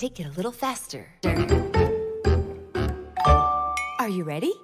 take it a little faster. Are you ready?